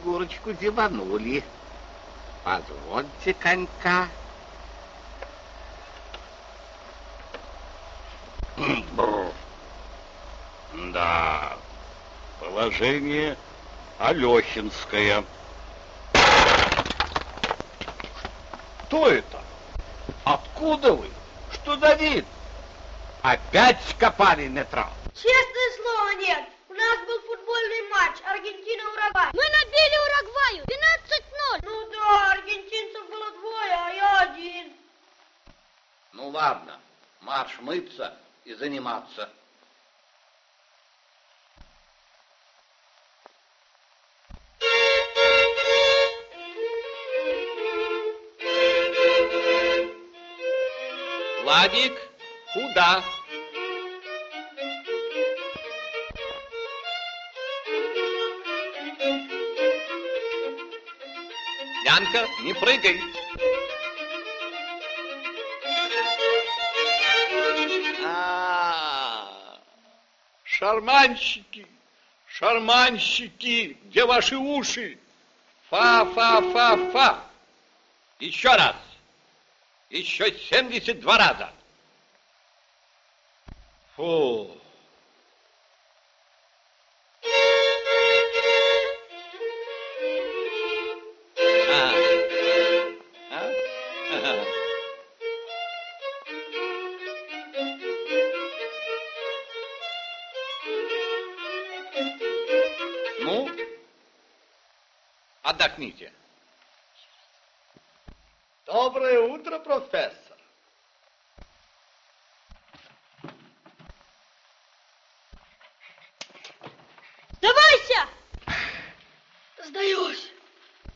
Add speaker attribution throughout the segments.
Speaker 1: фигурочку зеванули. Позвольте конька.
Speaker 2: Да, положение Алехинское. Кто это? Откуда вы? Что за вид?
Speaker 1: Опять скопали метро.
Speaker 3: Честное слово, нет. У нас был футбольный матч Аргентина-Уругвай.
Speaker 4: Мы набили Уругваю 12-0.
Speaker 3: Ну да, аргентинцев было двое, а я один.
Speaker 1: Ну ладно, марш мыться и заниматься.
Speaker 2: Владик, куда? Янка, не прыгай. Шарманщики, шарманщики, где ваши уши? Фа-фа-фа-фа. Еще раз. Еще 72 раза. Фу. Отдохните.
Speaker 5: Доброе утро, профессор.
Speaker 4: Сдавайся!
Speaker 3: Сдаюсь.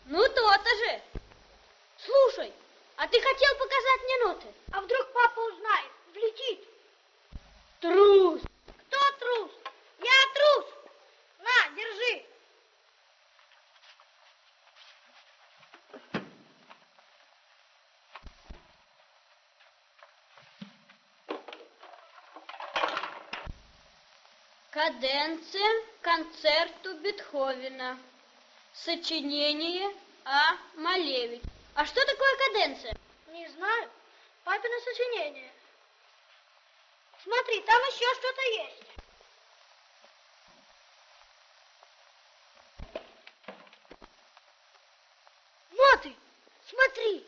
Speaker 4: Ну, то-то же. Слушай, а ты хотел показать мне ноты?
Speaker 3: А вдруг папа узнает, влетит?
Speaker 4: Трус.
Speaker 3: Кто трус? Я трус. На, держи.
Speaker 4: Каденция концерту Бетховена. Сочинение А. Малевич. А что такое каденция?
Speaker 3: Не знаю. Папино сочинение. Смотри, там еще что-то есть. Ноты, смотри.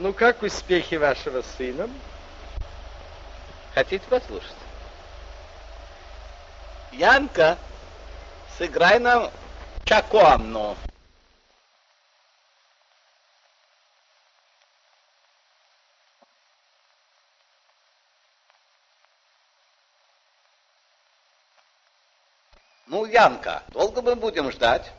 Speaker 5: Ну как успехи вашего сына?
Speaker 1: Хотите послушать? Янка, сыграй нам Чакуанну. Ну, Янка, долго мы будем ждать?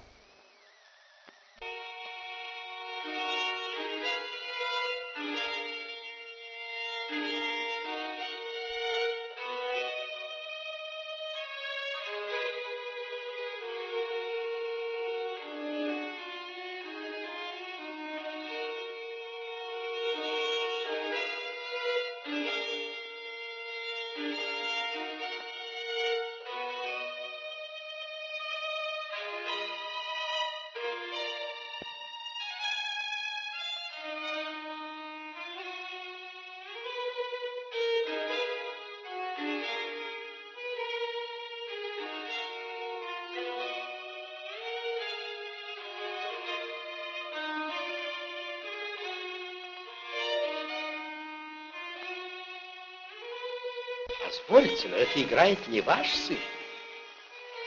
Speaker 5: Но это играет не ваш сын.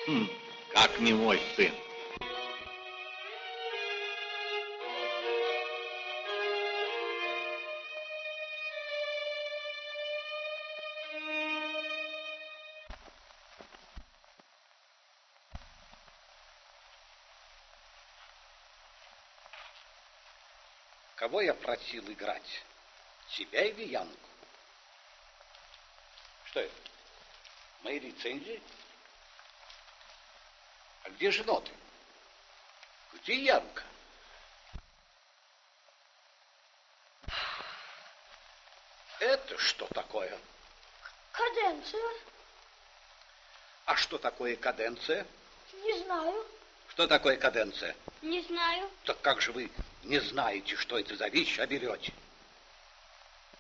Speaker 6: Хм, как не мой сын.
Speaker 2: Кого я просил играть? Тебя или Янку? Что это? Мои рецензии? А где же ноты? Где Янка? Это что такое?
Speaker 3: Каденция?
Speaker 2: А что такое каденция?
Speaker 3: Не знаю.
Speaker 2: Что такое каденция?
Speaker 7: Не знаю.
Speaker 2: Так как же вы не знаете, что это за вещь, а берете?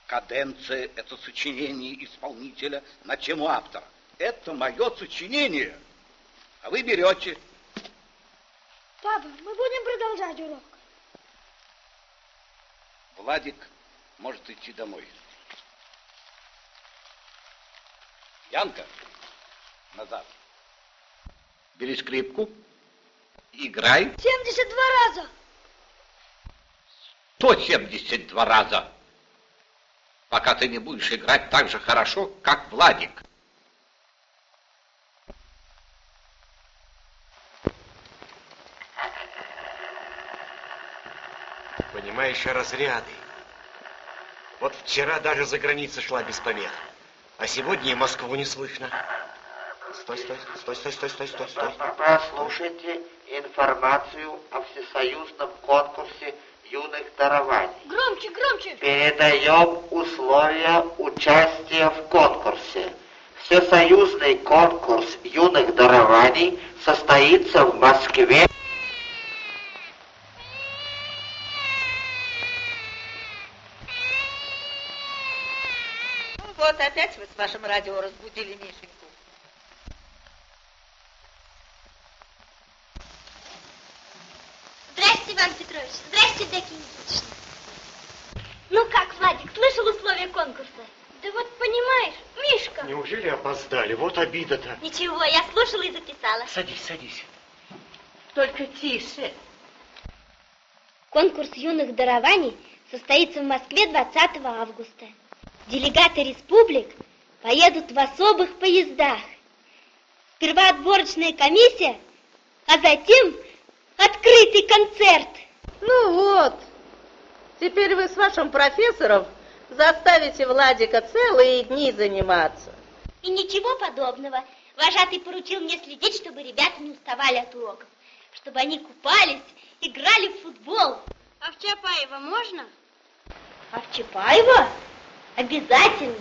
Speaker 2: Каденция – это сочинение исполнителя на тему автора. Это мое сочинение, а вы берете.
Speaker 3: Папа, мы будем продолжать урок.
Speaker 2: Владик может идти домой. Янка, назад. Бери скрипку, играй.
Speaker 3: 72 раза.
Speaker 2: 172 раза. Пока ты не будешь играть так же хорошо, как Владик.
Speaker 5: Понимаешь, разряды. Вот вчера даже за границей шла без помех. А сегодня и Москву не слышно. Стой, стой, стой, стой, стой, стой, стой, стой.
Speaker 8: Прослушайте информацию о всесоюзном конкурсе юных дарований.
Speaker 3: Громче, громче.
Speaker 8: Передаем условия участия в конкурсе. Всесоюзный конкурс юных дарований состоится в Москве.
Speaker 9: Ну вот, опять вы с вашим радио разбудили Мишеньку.
Speaker 7: Здрасте, Иван Петрович. Здрасте, Никитична. Ну как, Владик, слышал условия конкурса? Да вот понимаешь, Мишка.
Speaker 5: Неужели опоздали? Вот обида-то.
Speaker 7: Ничего, я слушала и записала.
Speaker 5: Садись, садись.
Speaker 9: Только тише.
Speaker 7: Конкурс юных дарований состоится в Москве 20 августа. Делегаты республик поедут в особых поездах. Сперва отборочная комиссия, а затем открытый концерт.
Speaker 9: Ну вот, теперь вы с вашим профессором заставите Владика целые дни заниматься.
Speaker 7: И ничего подобного. Вожатый поручил мне следить, чтобы ребята не уставали от уроков. Чтобы они купались, играли в футбол. А в Чапаево можно? А в Чапаево? Обязательно.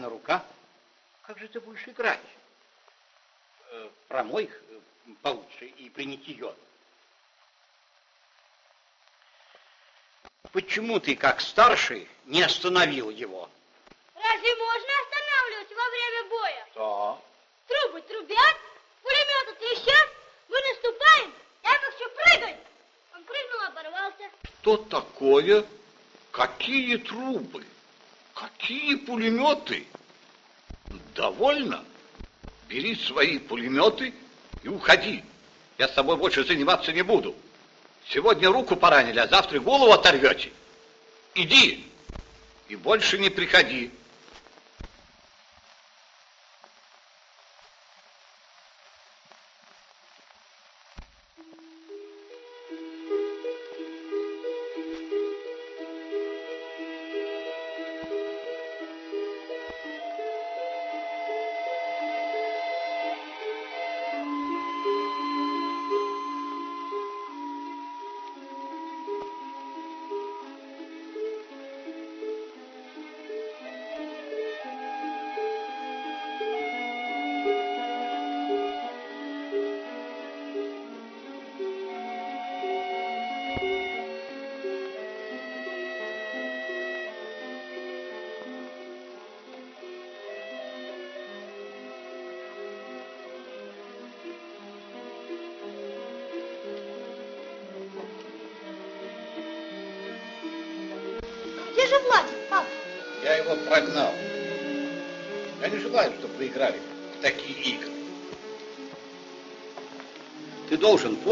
Speaker 7: Что
Speaker 2: поранена рука? Как же ты будешь играть? Э, промой их э, получше и принеси йод. Почему ты, как старший, не остановил его?
Speaker 4: Разве можно останавливать во время боя?
Speaker 2: Да.
Speaker 4: Трубы трубят, пулеметы трещат, мы наступаем, я хочу прыгать. Он прыгнул, оборвался.
Speaker 10: Что такое? Какие трубы? Какие пулеметы? Довольно? Бери свои пулеметы и уходи. Я с тобой больше заниматься не буду. Сегодня руку поранили, а завтра голову оторвете. Иди и больше не приходи.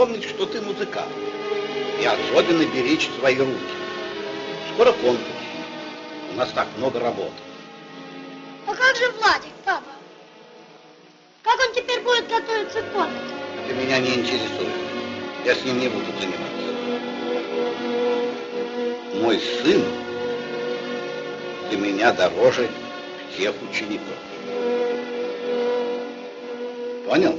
Speaker 2: Помнить, что ты музыкант. И особенно беречь свои руки. Скоро конкурс. У нас так много работы.
Speaker 4: А как же Владик, папа? Как он теперь будет готовиться к конкурсу?
Speaker 2: Ты меня не интересует. Я с ним не буду заниматься. Мой сын для меня дороже всех учеников. Понял?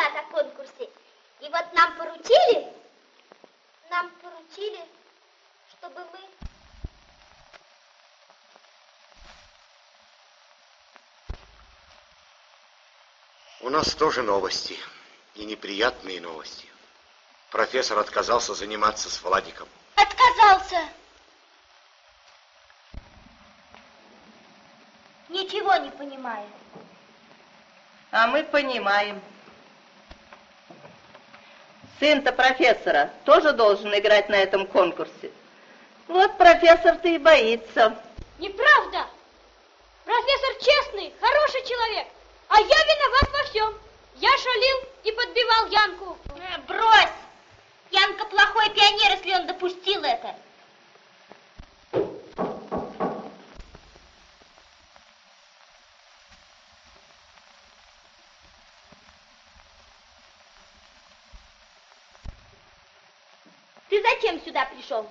Speaker 7: Доклад о конкурсе. И вот нам поручили, нам поручили, чтобы мы...
Speaker 11: У нас тоже новости. И неприятные новости. Профессор отказался заниматься с Владиком.
Speaker 7: Отказался. Ничего не понимаю.
Speaker 9: А мы понимаем. Сын-то профессора тоже должен играть на этом конкурсе. Вот профессор-то и боится.
Speaker 4: Неправда! Профессор честный, хороший человек, а я виноват во всем. Я шалил и подбивал Янку.
Speaker 7: Э, Брось! Янка плохой пионер, если он допустил это. Ты зачем сюда пришел?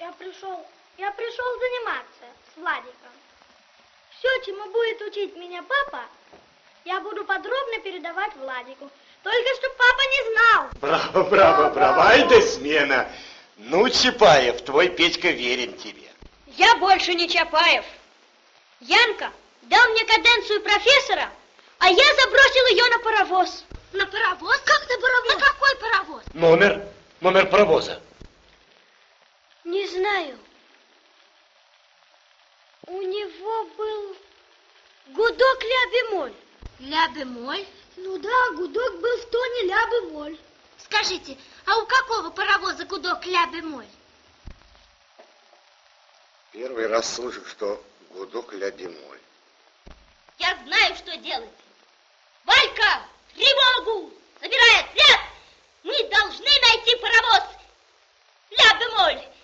Speaker 3: Я пришел, я пришел заниматься с Владиком. Все, чему будет учить меня папа, я буду подробно передавать Владику. Только чтобы папа не знал.
Speaker 11: Браво, браво, браво. Ай да смена. Ну, Чапаев, твой Петька верен тебе.
Speaker 3: Я больше не Чапаев. Янка дал мне каденцию профессора, а я забросил ее на паровоз. На паровоз? Как на паровоз? На какой паровоз?
Speaker 11: Номер, номер паровоза.
Speaker 3: Не знаю. У него был гудок ля-бемоль.
Speaker 7: Ля-бемоль?
Speaker 3: Ну да, гудок был в тоне ля-бемоль.
Speaker 7: Скажите, а у какого паровоза гудок ля-бемоль?
Speaker 11: Первый раз слышу, что гудок ля бемоль.
Speaker 7: Я знаю, что делать. Валька, тревогу! Собирай отряд! Мы должны найти паровоз! Ля-бемоль!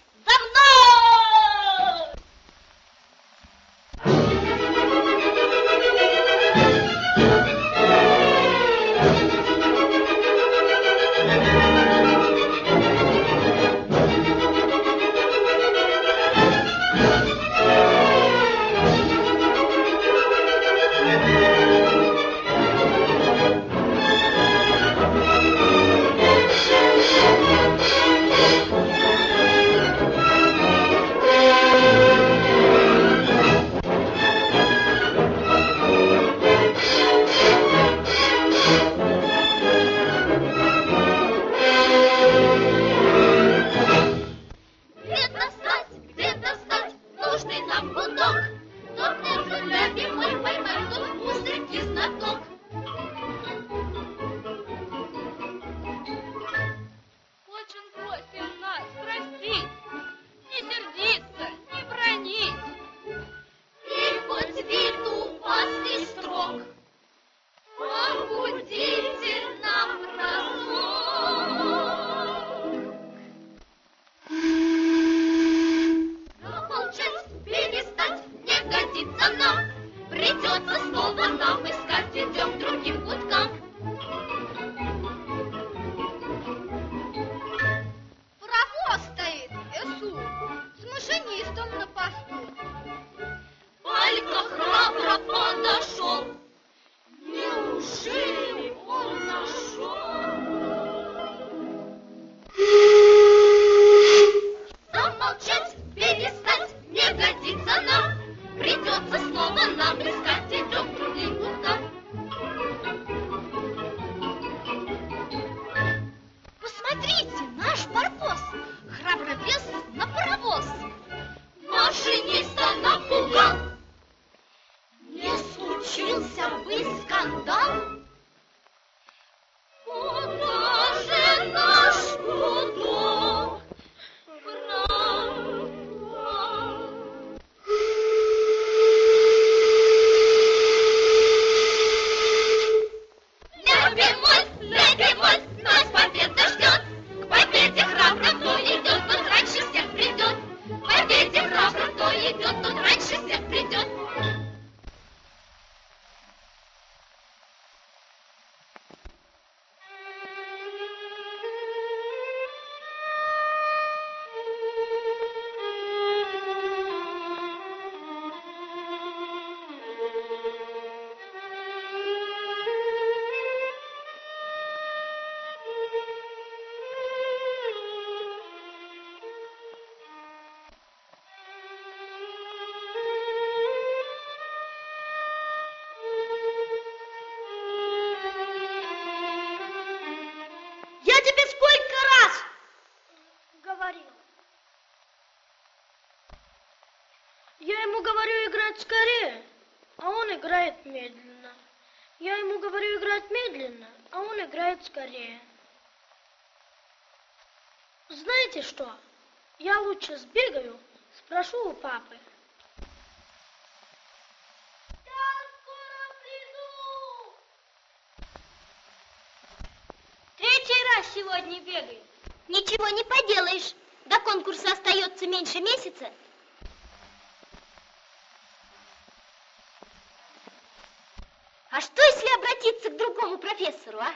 Speaker 3: А что,
Speaker 7: если обратиться к другому профессору, а?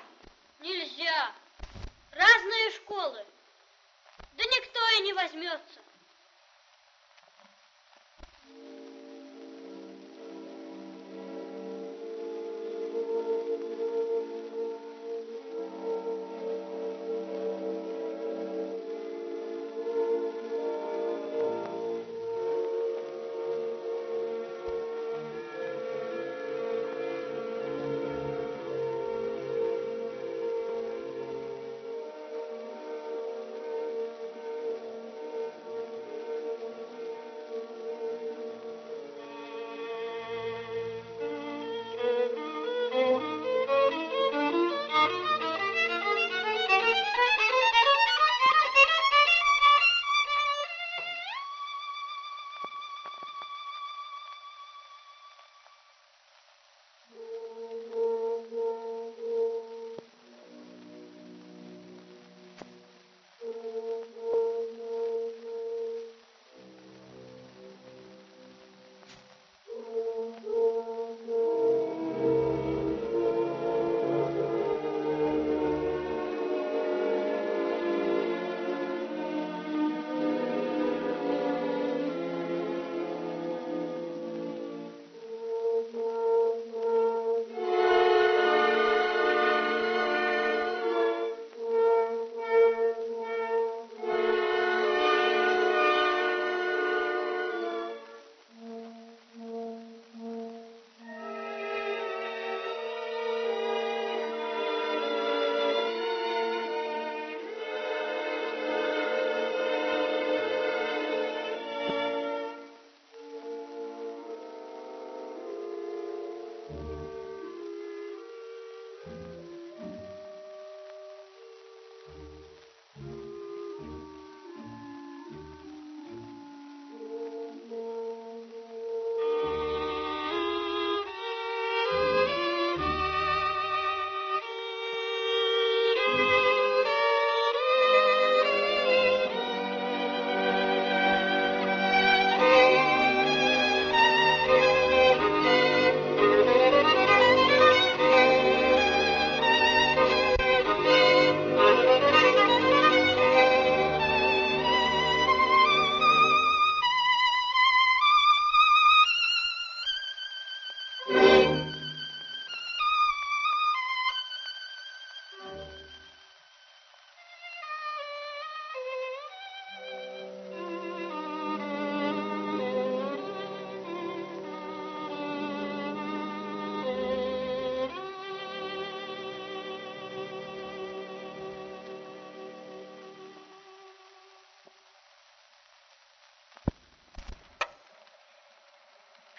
Speaker 3: Нельзя. Разные школы.
Speaker 4: никто и не возьмется.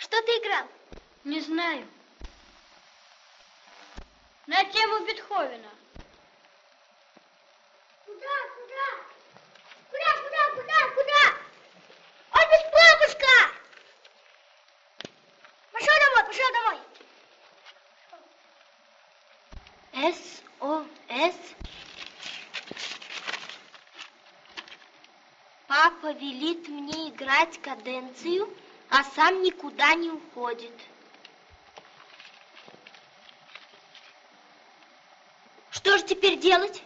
Speaker 7: Что ты играл?
Speaker 4: Не знаю. На тему Бетховена.
Speaker 7: Куда, куда? Куда, куда, куда, куда? Он без бабушка! Пошел домой, пошел домой. СОС. Папа велит мне играть каденцию, а сам никуда не уходит. Что же теперь делать?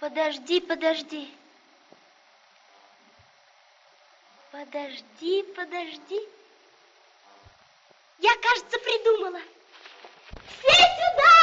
Speaker 7: Подожди, подожди. Подожди, подожди. Я, кажется, придумала. Все сюда!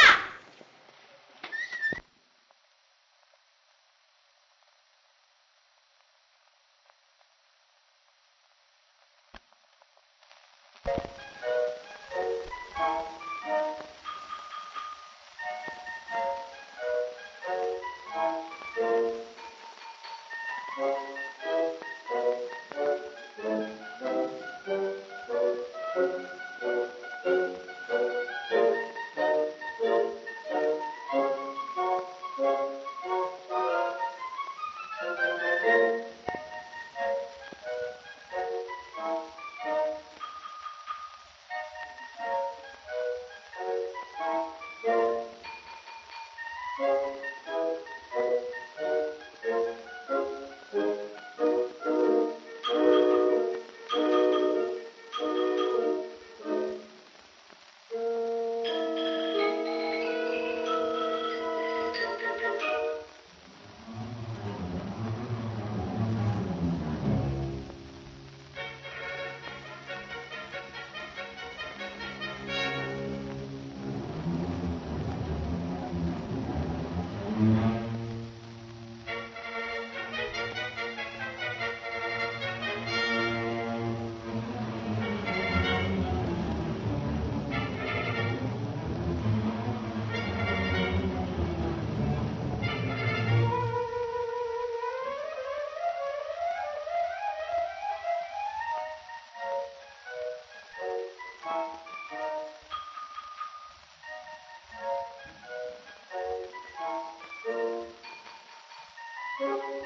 Speaker 7: thank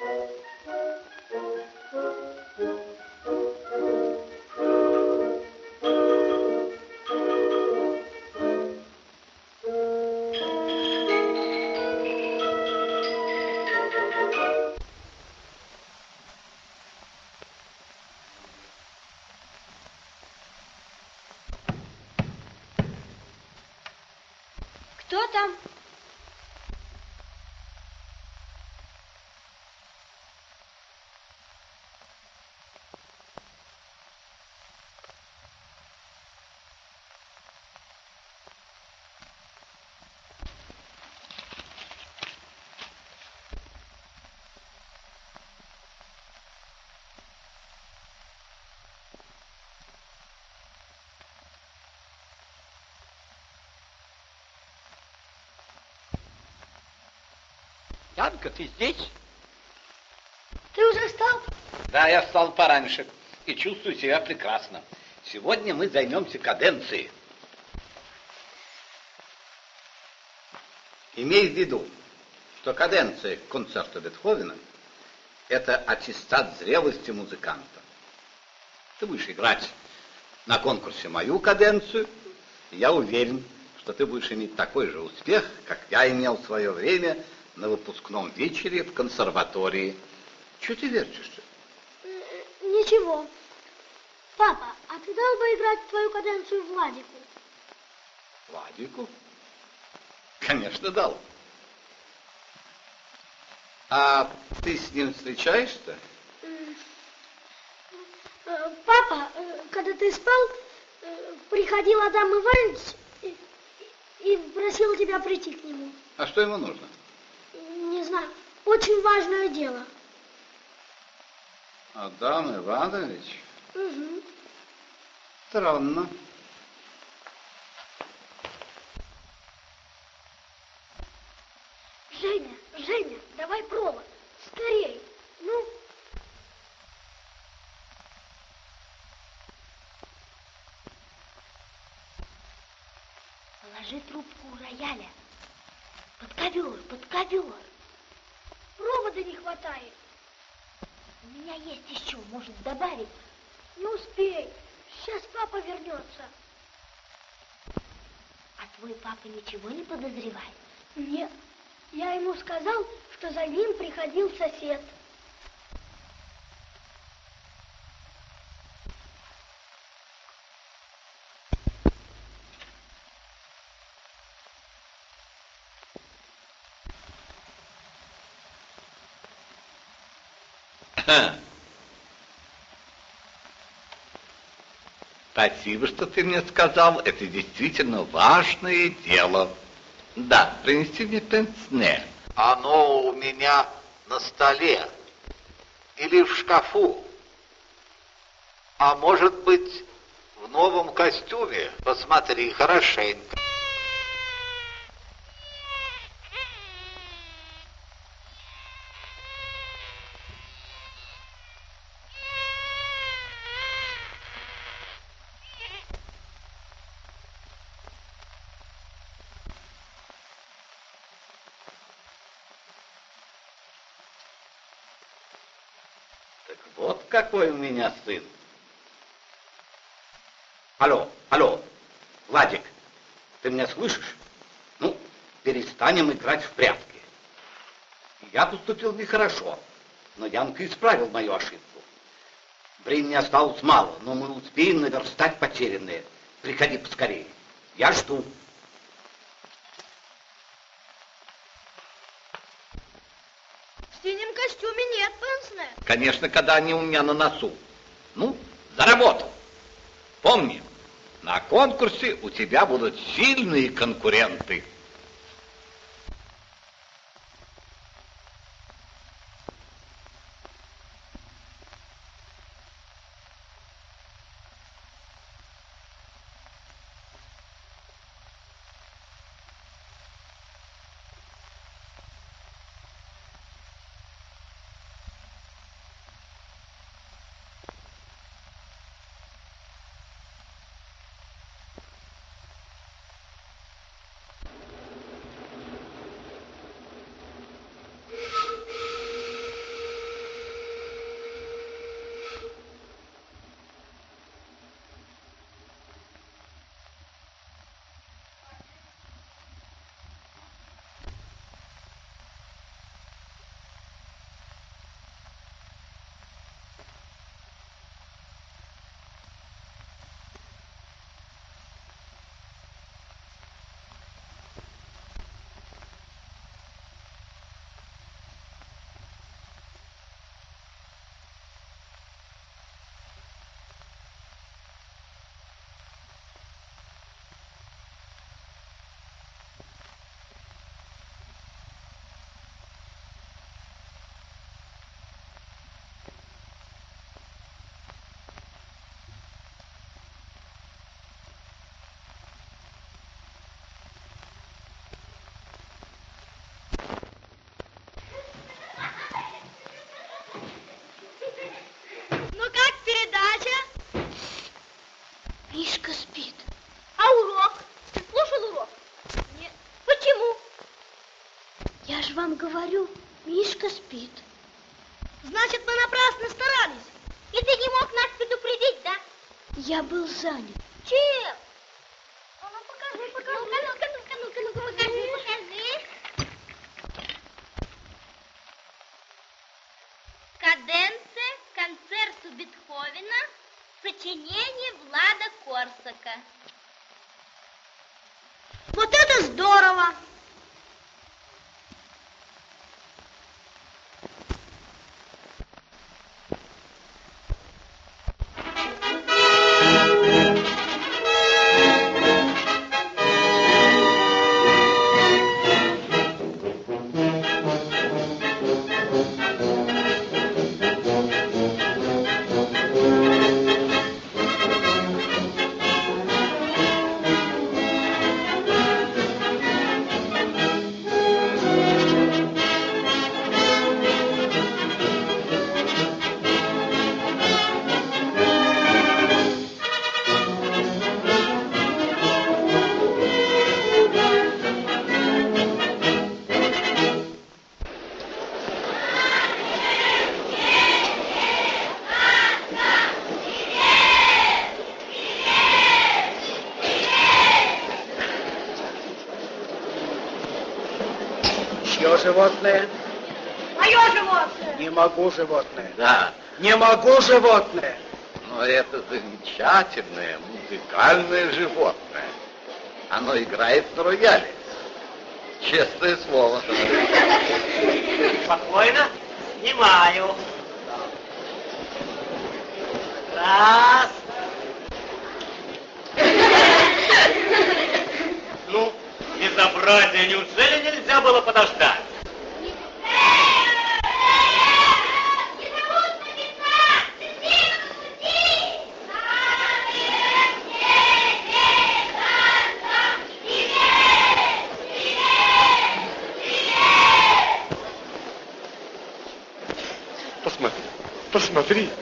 Speaker 7: you
Speaker 2: Янка, ты здесь?
Speaker 3: Ты уже встал?
Speaker 2: Да, я встал пораньше и чувствую себя прекрасно. Сегодня мы займемся каденцией. Имей в виду, что каденция концерта Бетховена – это аттестат зрелости музыканта. Ты будешь играть на конкурсе мою каденцию, и я уверен, что ты будешь иметь такой же успех, как я имел в свое время на выпускном вечере в консерватории. Чего ты верчишься?
Speaker 3: Э, Ничего. Папа, а ты дал бы играть твою каденцию Владику?
Speaker 2: Владику? Конечно, дал. А ты с ним встречаешься?
Speaker 3: М, э, Папа, э, когда ты спал, э, приходил Адам Иванович и, и просил тебя прийти к нему.
Speaker 2: А что ему нужно?
Speaker 3: Очень важное дело.
Speaker 2: Адам Иванович?
Speaker 3: Мгм.
Speaker 2: Странно.
Speaker 3: Женя, Женя, давай провод. Скорей. Ну,
Speaker 7: Положи трубку у рояля. Под ковер, под ковер.
Speaker 3: Провода не хватает.
Speaker 7: У меня есть еще, может, добавить.
Speaker 3: Не успей. Сейчас папа вернется.
Speaker 7: А твой папа ничего не подозревает?
Speaker 3: Нет. Я ему сказал, что за ним приходил сосед.
Speaker 12: Спасибо, что ты мне сказал. Это действительно важное дело. Да, принеси мне пенсне.
Speaker 8: Оно у меня на столе или в шкафу. А может быть, в новом костюме? Посмотри хорошенько.
Speaker 2: Какой у меня сын. Алло, алло, Владик, ты меня слышишь? Ну, перестанем играть в прятки. Я поступил нехорошо, но Янка исправил мою ошибку. Времени осталось мало, но мы успеем наверстать потерянное. Приходи поскорее. Я жду.
Speaker 3: В синем костюме пенсне.
Speaker 12: Конечно, когда они у меня на носу. Ну, за работу. Помни, на конкурсе у тебя будут сильные конкуренты.
Speaker 3: говорю, Мишка спит. Значит, мы напрасно старались.
Speaker 7: И ты не мог нас предупредить, да?
Speaker 3: Я был занят.
Speaker 7: Чем?
Speaker 13: Могу животное.
Speaker 2: Да,
Speaker 13: Не могу животное.
Speaker 2: но это замечательное музыкальное животное. Оно играет на рояле. Честное слово.
Speaker 11: Спокойно. Снимаю. Раз. Ну, безобразие, неужели нельзя было подождать? Посмотри, мой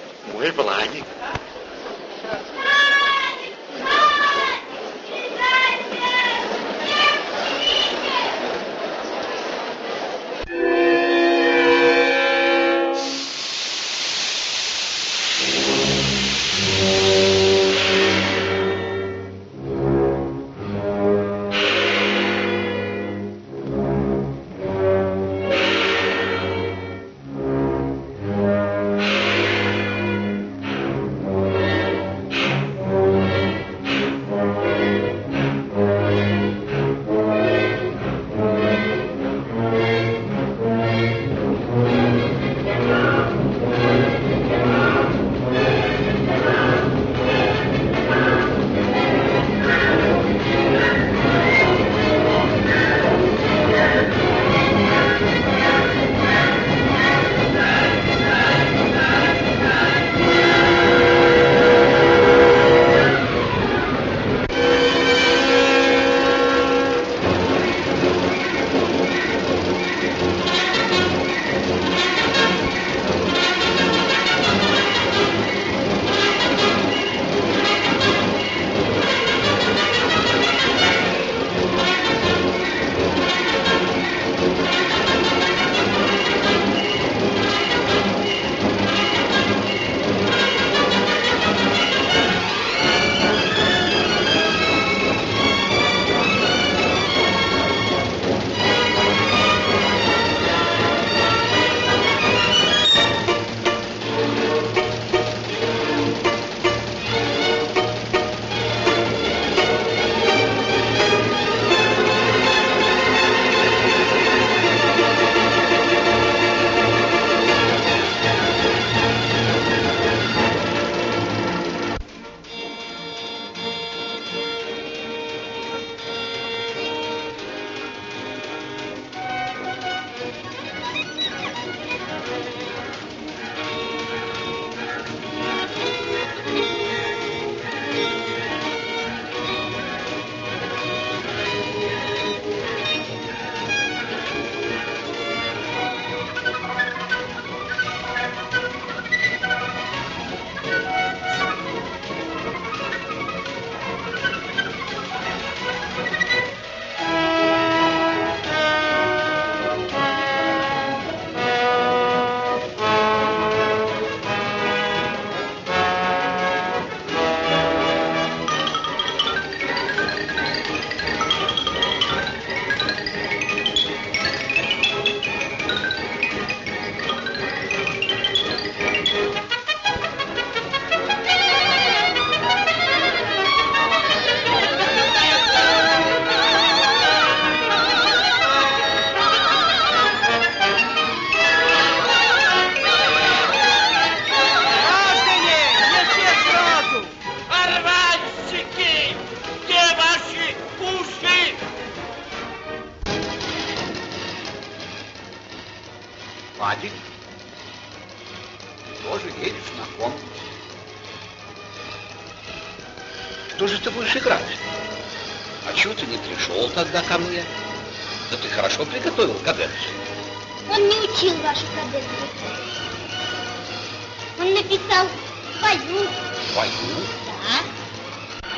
Speaker 2: же едешь на конкурс. Что же ты будешь играть? А чего ты не пришел тогда ко мне? Да ты хорошо приготовил каденцию.
Speaker 7: Он не учил вашу каденцию. Он написал свою.
Speaker 2: Свою?
Speaker 7: Да.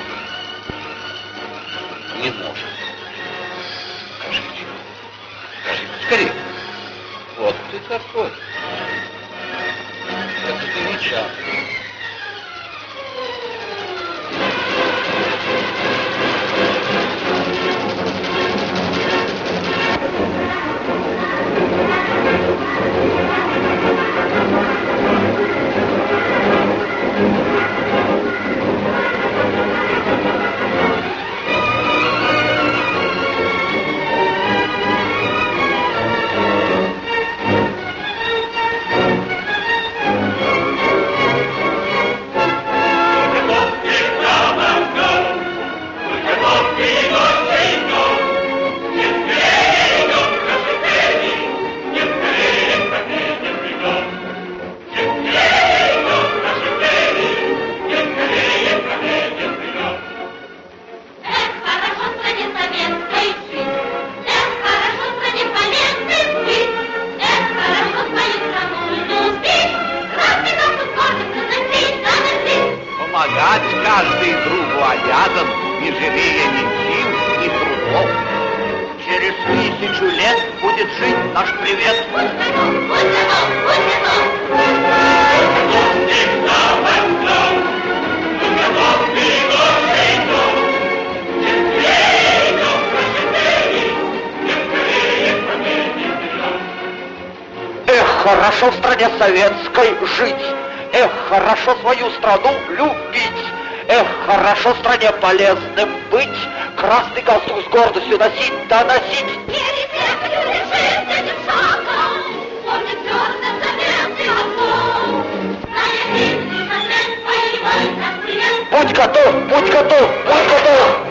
Speaker 2: Не может. Скажите. Скажите скорее. Ты какой. Это ты не часто.
Speaker 14: Эх, хорошо в стране советской жить. Эх, хорошо свою страну любить.
Speaker 8: Эх, хорошо в стране полезным быть. Красный галстук с гордостью носить, да носить.
Speaker 14: Перед тем.
Speaker 8: Будь готов, будь готов, будь готов.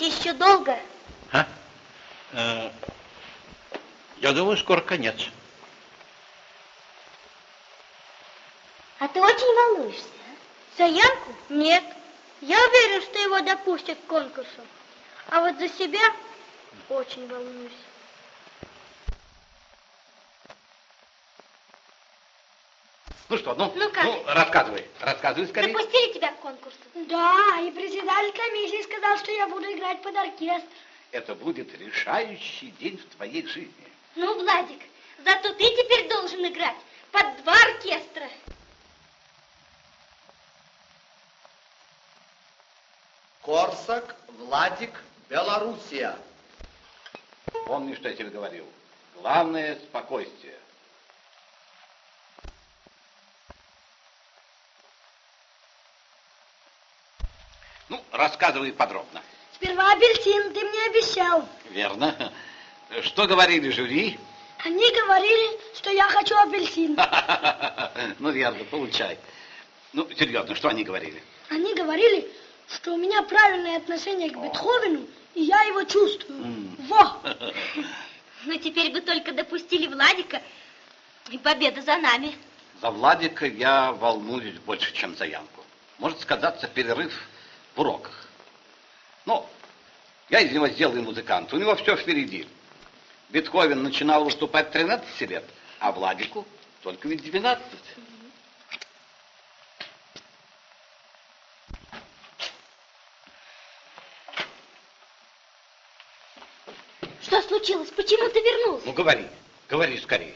Speaker 7: Думаете, еще долго?
Speaker 2: А? Э, я думаю, скоро конец.
Speaker 7: А ты очень волнуешься. а?
Speaker 3: За Янку? Нет. Я уверен, что его допустят к конкурсу. А вот за себя очень волнуюсь.
Speaker 2: Ну что, ну,
Speaker 3: Ну как?
Speaker 2: рассказывай, рассказывай скорее.
Speaker 7: Допустили тебя к конкурсу?
Speaker 3: Да, и председатель комиссии сказал, что я буду играть под оркестр.
Speaker 2: Это будет решающий день в твоей жизни.
Speaker 7: Ну, Владик, зато ты теперь должен играть под два оркестра.
Speaker 13: Корсак, Владик, Белоруссия.
Speaker 2: Помни, что я тебе говорил. Главное – спокойствие. Ну, рассказывай подробно.
Speaker 3: Сперва апельсин, ты мне обещал.
Speaker 2: Верно. Что говорили жюри?
Speaker 3: Они говорили, что я хочу апельсин.
Speaker 2: Ну, верно, получай. Ну, серьезно, что они говорили?
Speaker 3: Они говорили, что у меня правильное отношение к Бетховену, и я его чувствую. Во!
Speaker 7: Ну, теперь бы только допустили Владика, и победа за нами.
Speaker 2: За Владика я волнуюсь больше, чем за Янку. Может сказаться перерыв в уроках. Ну, я из него сделаю музыканта, у него все впереди. Бетховен начинал выступать в 13 лет, а Владику только ведь 12.
Speaker 7: Что случилось? Почему ты вернулся?
Speaker 2: Ну, говори, говори скорее.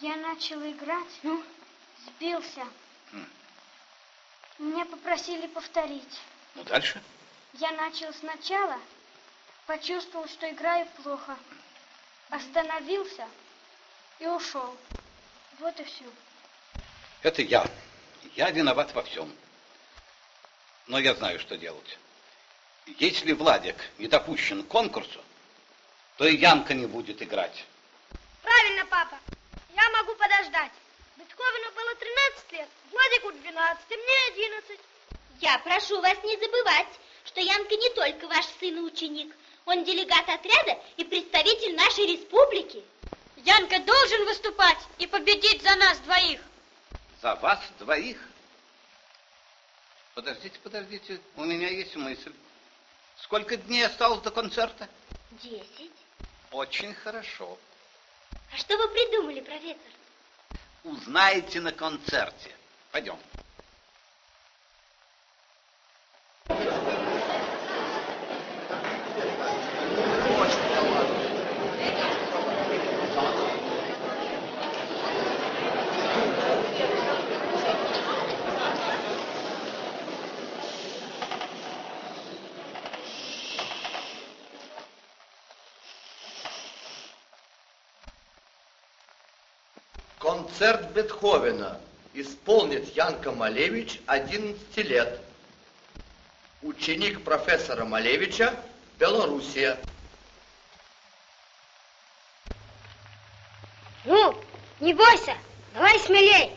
Speaker 3: Я начал играть, ну, сбился.
Speaker 2: М.
Speaker 3: Меня попросили повторить.
Speaker 2: Ну, дальше.
Speaker 3: Я начал сначала, почувствовал, что играю плохо. Остановился и ушел. Вот и все.
Speaker 2: Это я. Я виноват во всем. Но я знаю, что делать. Если Владик не допущен к конкурсу, то и Янка не будет играть.
Speaker 3: Правильно, папа. Я могу подождать. Бетховену было 13 лет, Владику 12, и мне 11.
Speaker 7: Я прошу вас не забывать, что Янка не только ваш сын и ученик. Он делегат отряда и представитель нашей республики.
Speaker 3: Янка должен выступать и победить за нас двоих.
Speaker 2: За вас двоих. Подождите, подождите, у меня есть мысль. Сколько дней осталось до концерта?
Speaker 7: Десять.
Speaker 2: Очень хорошо.
Speaker 7: А что вы придумали, профессор?
Speaker 2: Узнаете на концерте. Пойдем.
Speaker 13: Концерт Бетховена исполнит Янка Малевич, 11 лет. Ученик профессора Малевича, Белоруссия.
Speaker 7: Ну, не бойся, давай смелей.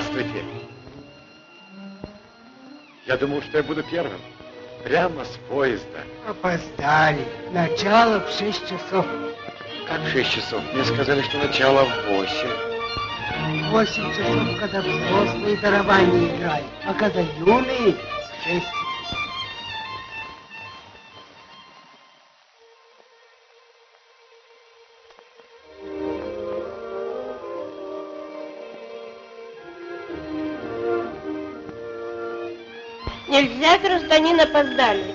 Speaker 5: Здравствуйте. Я думал, что я буду первым. Прямо с поезда.
Speaker 15: Опоздали. Начало в 6 часов.
Speaker 5: Как в 6 часов? Мне сказали, что начало в 8.
Speaker 15: 8 часов, когда взрослые дарования играют, а когда юные в 6.
Speaker 16: Гражданин, опоздали.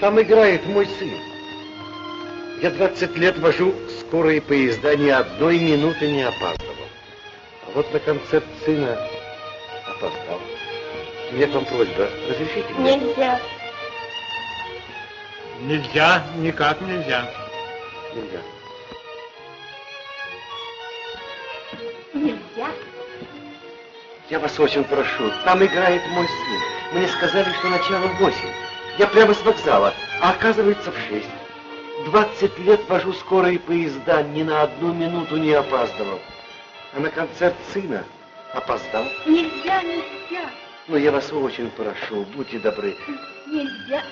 Speaker 5: Там играет мой сын. Я 20 лет вожу скорые поезда, ни одной минуты не опаздывал. А вот на концерт сына опоздал. У меня к вам просьба, разрешите мне?
Speaker 16: Нельзя.
Speaker 5: Нельзя, никак нельзя. Нельзя.
Speaker 16: Нельзя.
Speaker 5: Я вас очень прошу, там играет мой сын. Мне сказали, что начало в 8. Я прямо с вокзала, а оказывается в 6. 20 лет вожу скорые поезда, ни на одну минуту не опаздывал. А на концерт сына опоздал.
Speaker 16: Нельзя, нельзя.
Speaker 5: Но я вас очень прошу, будьте добры.
Speaker 16: Нельзя.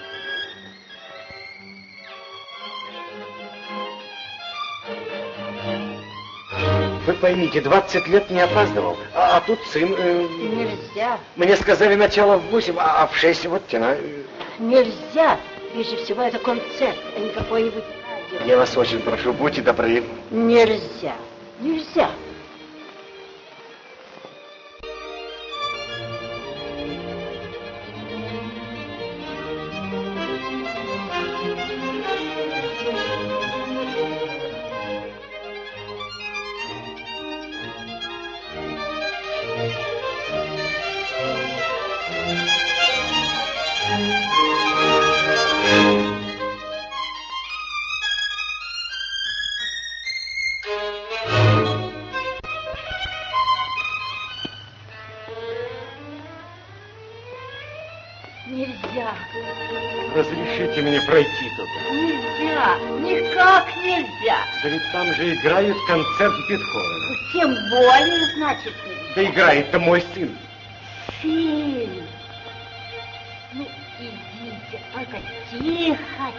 Speaker 5: Вы поймите, 20 лет не опаздывал, а, а тут сын... э,
Speaker 16: Нельзя.
Speaker 5: мне сказали начало в 8, а, а в 6 вот тена. э,
Speaker 16: Нельзя. Прежде всего, это концерт, а не какой-нибудь радио.
Speaker 5: Я вас очень прошу, будьте добры.
Speaker 16: Нельзя. Нельзя.
Speaker 5: Концерт Бетховена.
Speaker 16: Тем более, значит.
Speaker 5: Да играет-то мой сын.
Speaker 16: Сын. Ну, идите, только тихо,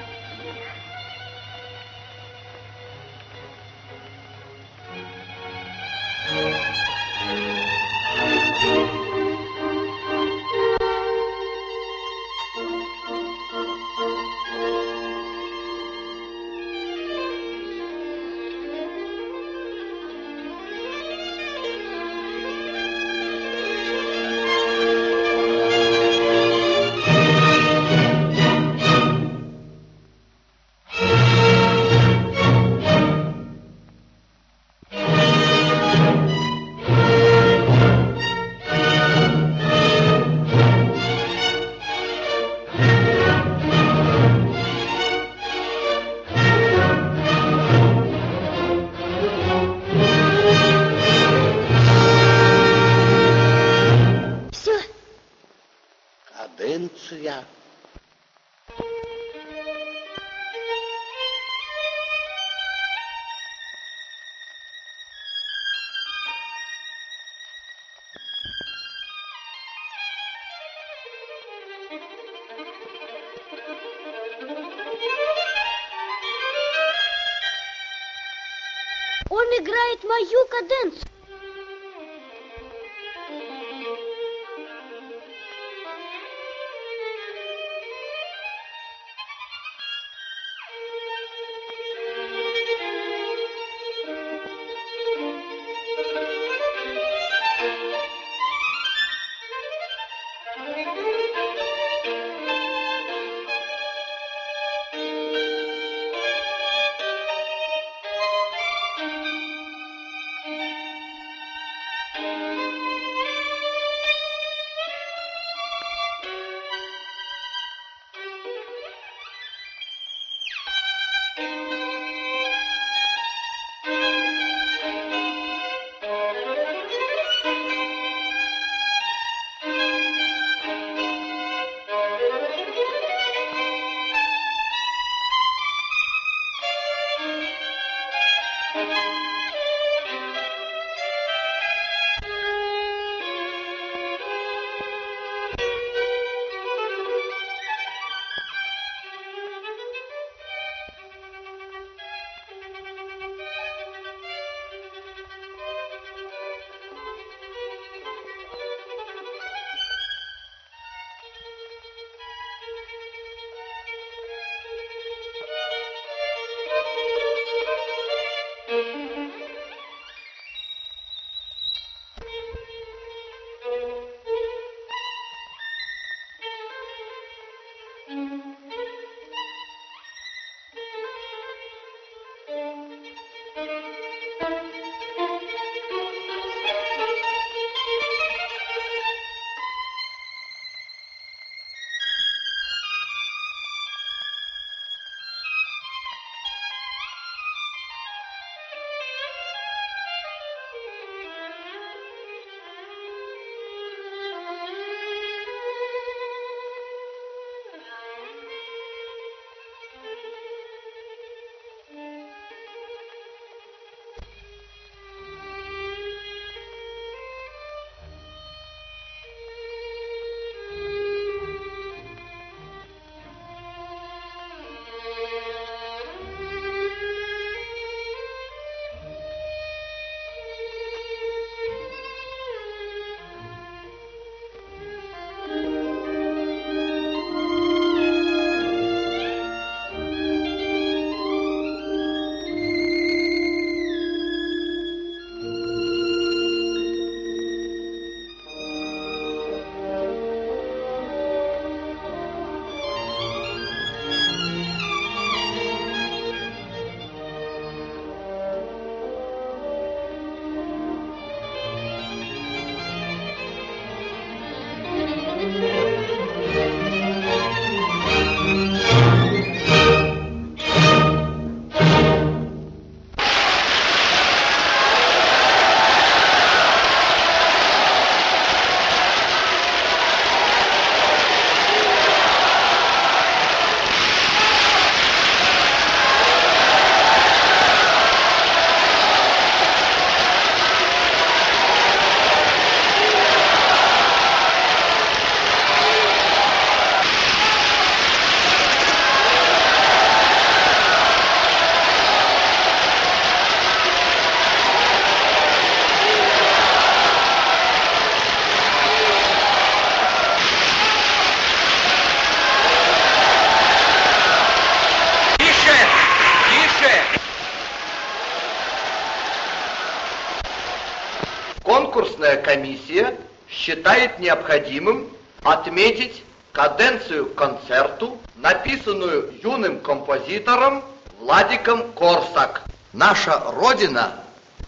Speaker 13: необходимым отметить каденцию концерту, написанную юным композитором Владиком Корсак. Наша Родина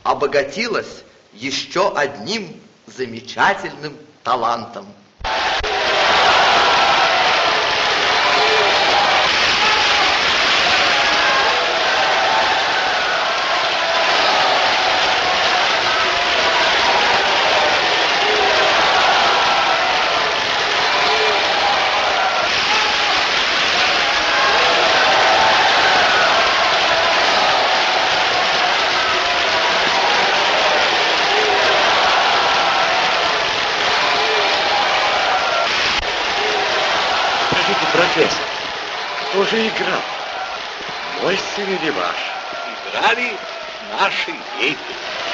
Speaker 13: обогатилась еще одним замечательным талантом.
Speaker 11: Скажите, профессор, кто же играл? Мой сын или ваш?
Speaker 12: Играли наши дети.